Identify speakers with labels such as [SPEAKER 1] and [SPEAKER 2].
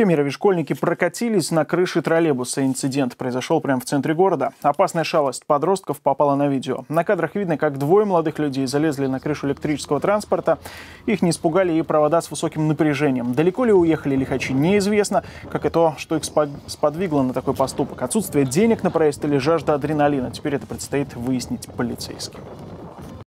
[SPEAKER 1] Кемерове школьники прокатились на крыше троллейбуса. Инцидент произошел прямо в центре города. Опасная шалость подростков попала на видео. На кадрах видно, как двое молодых людей залезли на крышу электрического транспорта. Их не испугали и провода с высоким напряжением. Далеко ли уехали лихачи, неизвестно, как и то, что их сподвигло на такой поступок. Отсутствие денег на проезд или жажда адреналина. Теперь это предстоит выяснить полицейским.